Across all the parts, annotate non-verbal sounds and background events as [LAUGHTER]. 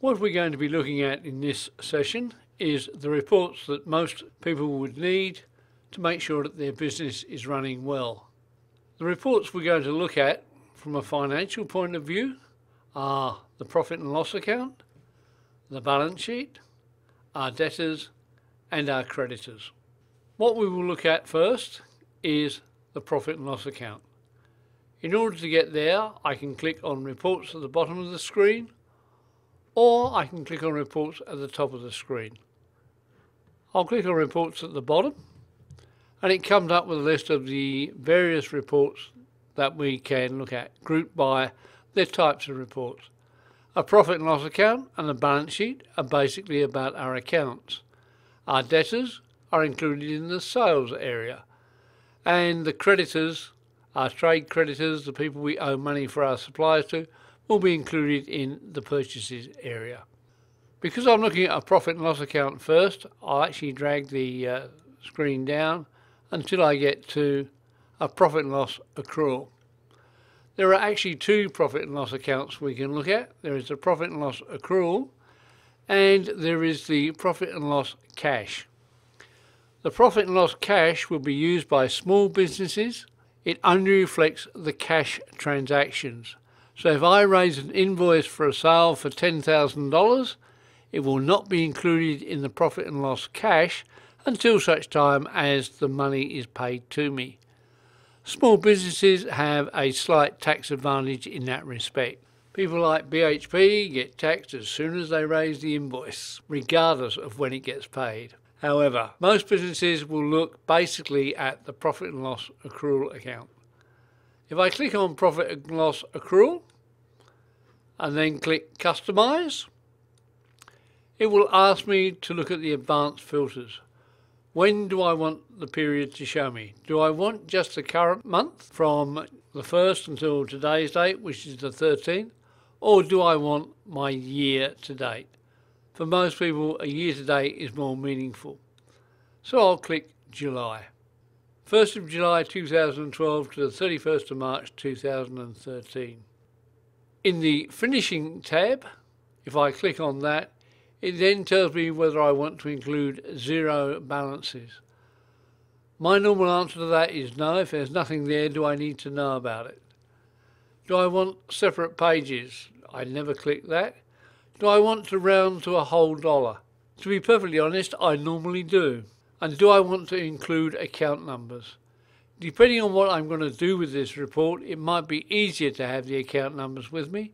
What we're going to be looking at in this session is the reports that most people would need to make sure that their business is running well. The reports we're going to look at from a financial point of view are the profit and loss account, the balance sheet, our debtors and our creditors. What we will look at first is the profit and loss account. In order to get there, I can click on reports at the bottom of the screen or I can click on reports at the top of the screen. I'll click on reports at the bottom and it comes up with a list of the various reports that we can look at, grouped by their types of reports. A profit and loss account and a balance sheet are basically about our accounts. Our debtors are included in the sales area and the creditors, our trade creditors, the people we owe money for our suppliers to, will be included in the purchases area. Because I'm looking at a profit and loss account first, I'll actually drag the uh, screen down until I get to a profit and loss accrual. There are actually two profit and loss accounts we can look at. There is the profit and loss accrual and there is the profit and loss cash. The profit and loss cash will be used by small businesses. It only reflects the cash transactions. So if I raise an invoice for a sale for $10,000, it will not be included in the profit and loss cash until such time as the money is paid to me. Small businesses have a slight tax advantage in that respect. People like BHP get taxed as soon as they raise the invoice, regardless of when it gets paid. However, most businesses will look basically at the profit and loss accrual account. If I click on profit and loss accrual and then click customize, it will ask me to look at the advanced filters. When do I want the period to show me? Do I want just the current month from the 1st until today's date, which is the 13th, or do I want my year to date? For most people, a year to date is more meaningful. So I'll click July. 1st of July 2012 to the 31st of March 2013. In the Finishing tab, if I click on that, it then tells me whether I want to include zero balances. My normal answer to that is no. If there's nothing there, do I need to know about it? Do I want separate pages? I never click that. Do I want to round to a whole dollar? To be perfectly honest, I normally do. And do I want to include account numbers? Depending on what I'm going to do with this report, it might be easier to have the account numbers with me.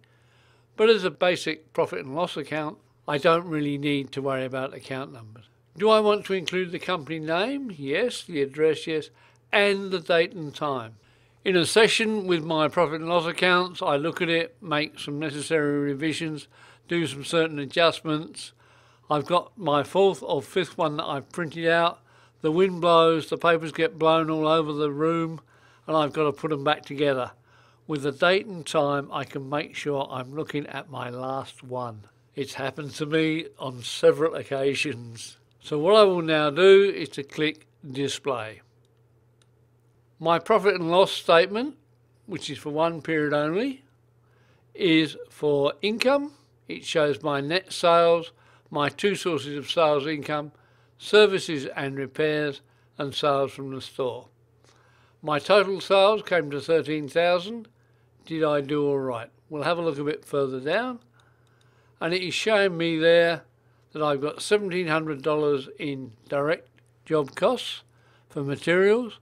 But as a basic profit and loss account, I don't really need to worry about account numbers. Do I want to include the company name? Yes. The address? Yes. And the date and time. In a session with my profit and loss accounts, I look at it, make some necessary revisions, do some certain adjustments, I've got my fourth or fifth one that I've printed out. The wind blows, the papers get blown all over the room, and I've got to put them back together. With the date and time, I can make sure I'm looking at my last one. It's happened to me on several occasions. So what I will now do is to click Display. My profit and loss statement, which is for one period only, is for income. It shows my net sales, my two sources of sales income, services and repairs, and sales from the store. My total sales came to 13,000. Did I do all right? We'll have a look a bit further down. And it is showing me there that I've got $1,700 in direct job costs for materials.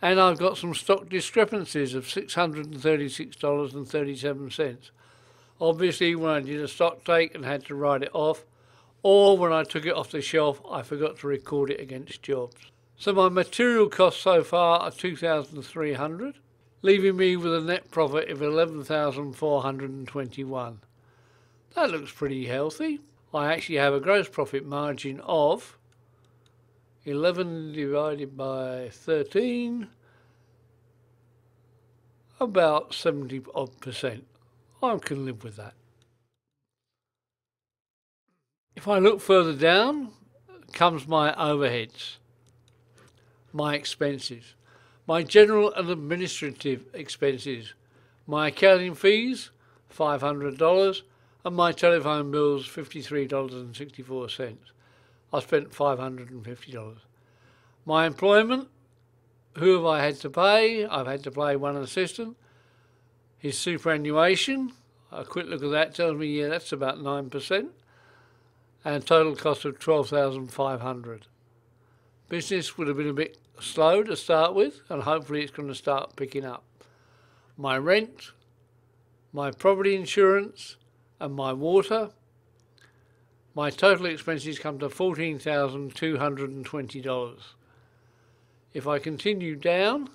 And I've got some stock discrepancies of $636.37. Obviously, when I did a stock take and had to write it off, or when I took it off the shelf, I forgot to record it against jobs. So my material costs so far are 2,300, leaving me with a net profit of 11,421. That looks pretty healthy. I actually have a gross profit margin of 11 divided by 13, about 70 odd percent. I can live with that. If I look further down, comes my overheads, my expenses, my general and administrative expenses, my accounting fees, $500, and my telephone bill's $53.64. I spent $550. My employment, who have I had to pay? I've had to pay one assistant. His superannuation, a quick look at that tells me, yeah, that's about 9%. And total cost of 12500 Business would have been a bit slow to start with, and hopefully it's going to start picking up. My rent, my property insurance, and my water, my total expenses come to $14,220. If I continue down,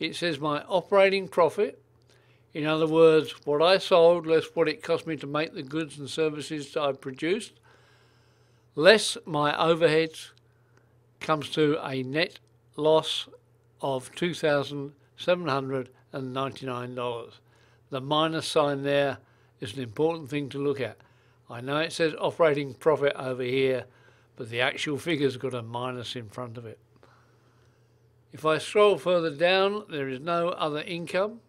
it says my operating profit, in other words, what I sold less what it cost me to make the goods and services I produced, less my overheads, comes to a net loss of $2,799. The minus sign there is an important thing to look at. I know it says operating profit over here, but the actual figure's got a minus in front of it. If I scroll further down, there is no other income.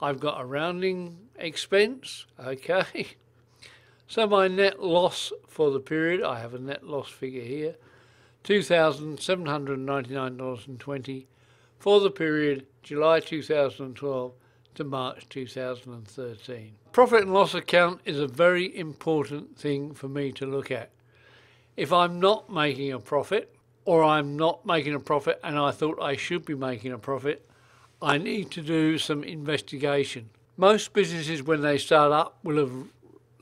I've got a rounding expense, okay. [LAUGHS] So my net loss for the period, I have a net loss figure here, $2,799.20 for the period July 2012 to March 2013. Profit and loss account is a very important thing for me to look at. If I'm not making a profit, or I'm not making a profit and I thought I should be making a profit, I need to do some investigation. Most businesses, when they start up, will have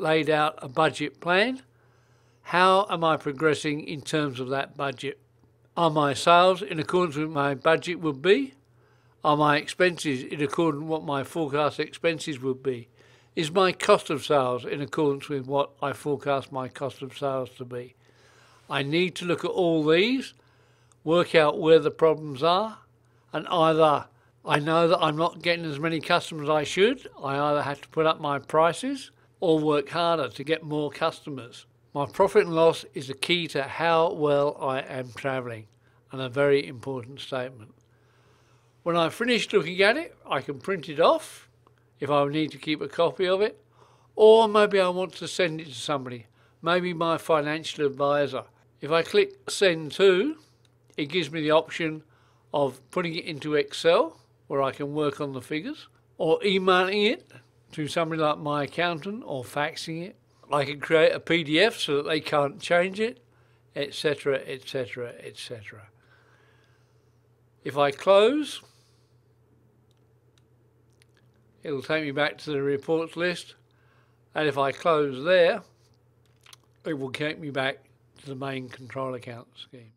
laid out a budget plan. How am I progressing in terms of that budget? Are my sales in accordance with my budget would be? Are my expenses in accordance with what my forecast expenses would be? Is my cost of sales in accordance with what I forecast my cost of sales to be? I need to look at all these, work out where the problems are, and either I know that I'm not getting as many customers as I should, I either have to put up my prices or work harder to get more customers. My profit and loss is a key to how well I am travelling, and a very important statement. When I've finished looking at it, I can print it off if I need to keep a copy of it, or maybe I want to send it to somebody, maybe my financial advisor. If I click send to, it gives me the option of putting it into Excel where I can work on the figures, or emailing it to somebody like my accountant or faxing it. I can create a PDF so that they can't change it, etc., etc., etc. If I close, it'll take me back to the reports list and if I close there it will take me back to the main control account scheme.